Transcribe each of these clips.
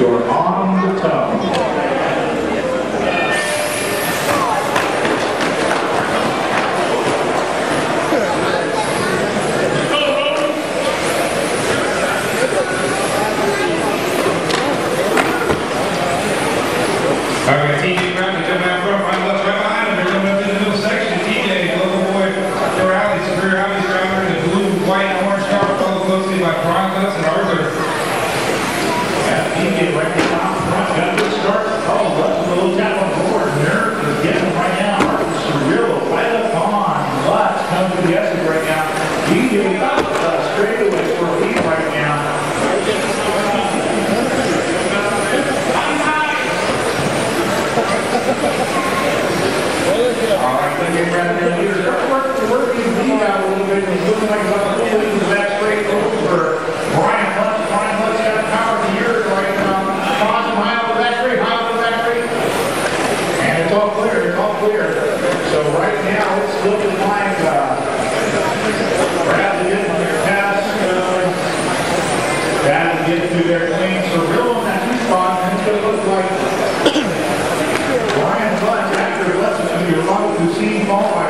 You're honor. Butch after lessons Hussein, followed by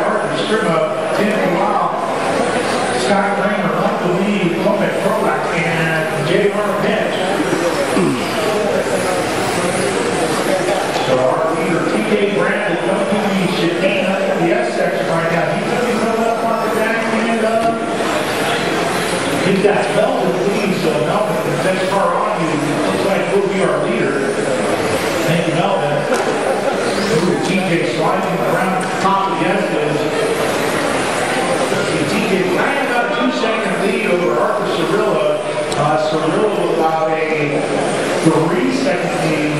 Clement Krolak, and J.R. Mitch. So our leader, T.K. In the S section right now. He's coming up the back end. He's got Melvin Lee, so Melvin, the next car on you, looks like will be our leader. Thank you, Melvin. Ooh, TJ sliding around the top of the S is. TJ right about a two-second lead over Arthur Curyllo. Uh, Curyllo about a three-second lead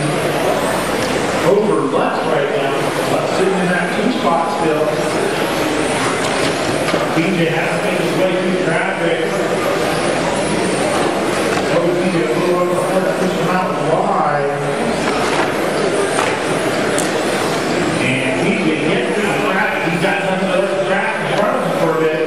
over Lutz right now. Lutz sitting still. BJ has to make his way through traffic. Oh, BJ a little over the push him out wide. And BJ gets through the traffic. He's got nothing but the traffic in front of him for a bit.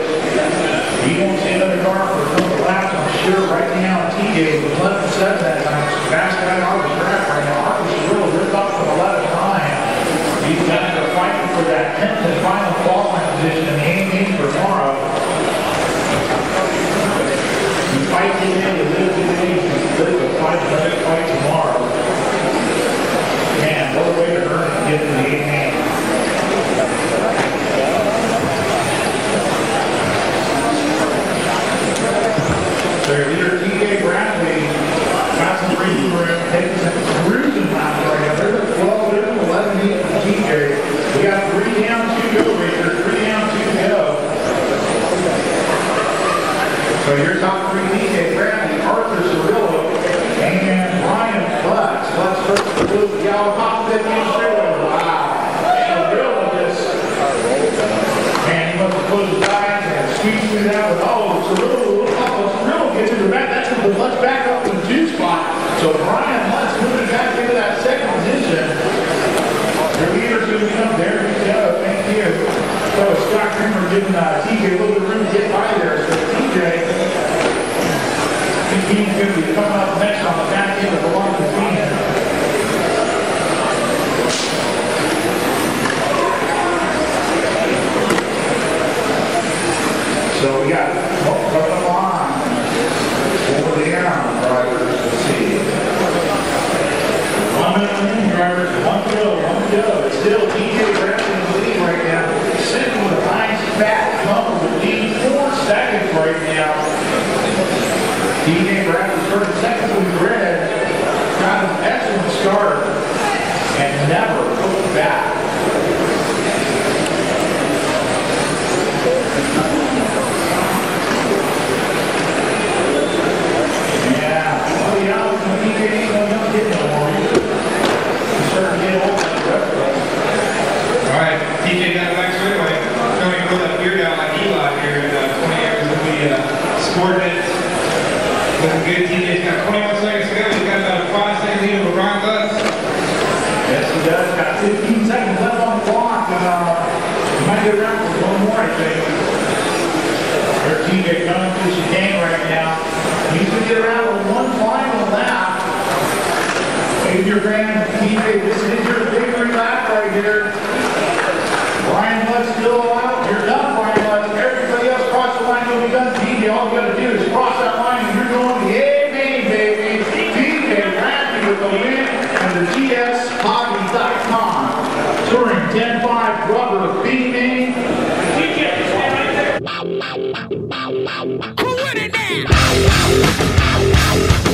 He won't see another car for a couple laps, I'm sure, right now. TJ was 11 and 7 that time. Fast guy off the track right now. Arthur Curyllo ripped off for 11 time. He's got to fight for that 10th and final qualifying position in the AMA for tomorrow. He fights it in, he lives it in, he's good to fight another fight tomorrow. Man, what a way to earn it to get to the TJ going back up in the two spot. So Brian Lutz moving back into that second position. Their leader's going to come, there we go, thank you. So Scott Cramer giving uh, TJ a little bit of room to get by there. So TJ, I think he's going to be coming up next on the back end of the long machine. So we got, oh, coming along. Over the arm drivers, let's see. One minute in, drivers, one to one go. It's still TJ Bradley in the lead right now. Sitting with a nice fat comfortable lead, four seconds right now. TJ Bradley started second with red. Got an excellent start and never looked back. Yeah. Oh, yeah, it's gonna be getting, no, no, getting no more. He's starting to get old like the rest of us. TJ got back straightaway. Trying to grow that beard out like Eli here in uh, 20 years. Will be uh, sporting it. Looking good. TJ's got 21 seconds to go. He's got about a five second lead over Brian Lutz. Yes, he does. Got 15 seconds left on the clock. Uh, might get around for one more, I think. There's TJ coming through chicane right now. He's gonna get around with one final lap. Your grand, TJ, this is your victory lap right here. identified brother beat me. Who would it now?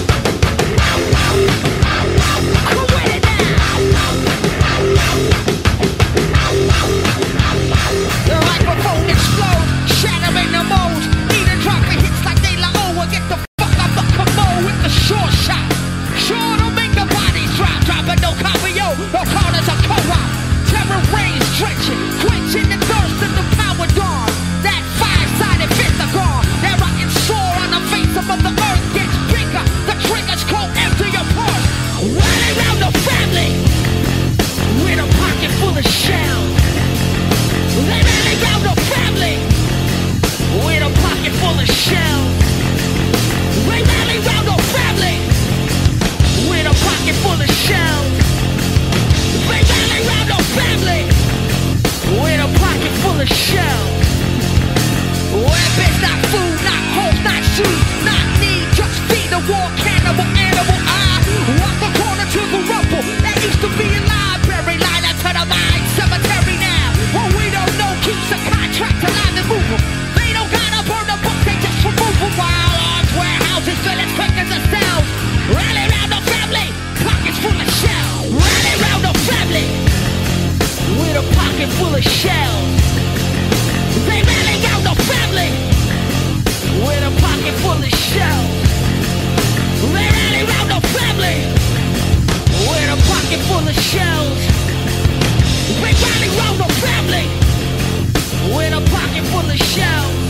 the shell. They really got no been full of shells. They really got no family with a pocket full of shells. They really got no family with a pocket full of shells. They really got no family with a pocket full of shells.